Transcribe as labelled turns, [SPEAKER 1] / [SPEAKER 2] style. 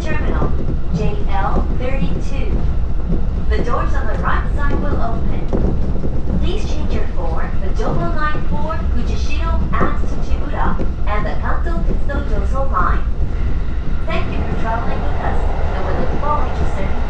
[SPEAKER 1] Terminal, JL32. The doors on the right side will open. Please change your form. the double Line for Fujishiro and Tsuchiura and the Kanto Kitsudo Line. Thank you for traveling with us and we look forward to serving